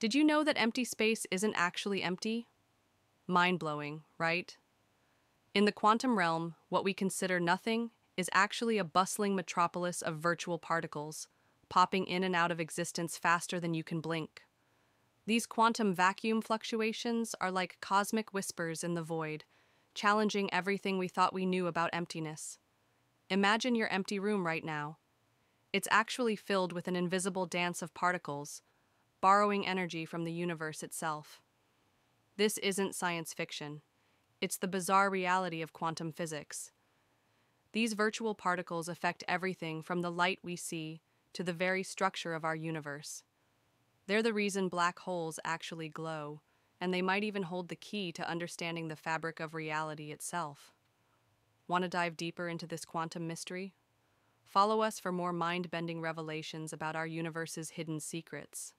Did you know that empty space isn't actually empty? Mind blowing, right? In the quantum realm, what we consider nothing is actually a bustling metropolis of virtual particles, popping in and out of existence faster than you can blink. These quantum vacuum fluctuations are like cosmic whispers in the void, challenging everything we thought we knew about emptiness. Imagine your empty room right now. It's actually filled with an invisible dance of particles, borrowing energy from the universe itself. This isn't science fiction. It's the bizarre reality of quantum physics. These virtual particles affect everything from the light we see to the very structure of our universe. They're the reason black holes actually glow, and they might even hold the key to understanding the fabric of reality itself. Want to dive deeper into this quantum mystery? Follow us for more mind bending revelations about our universe's hidden secrets.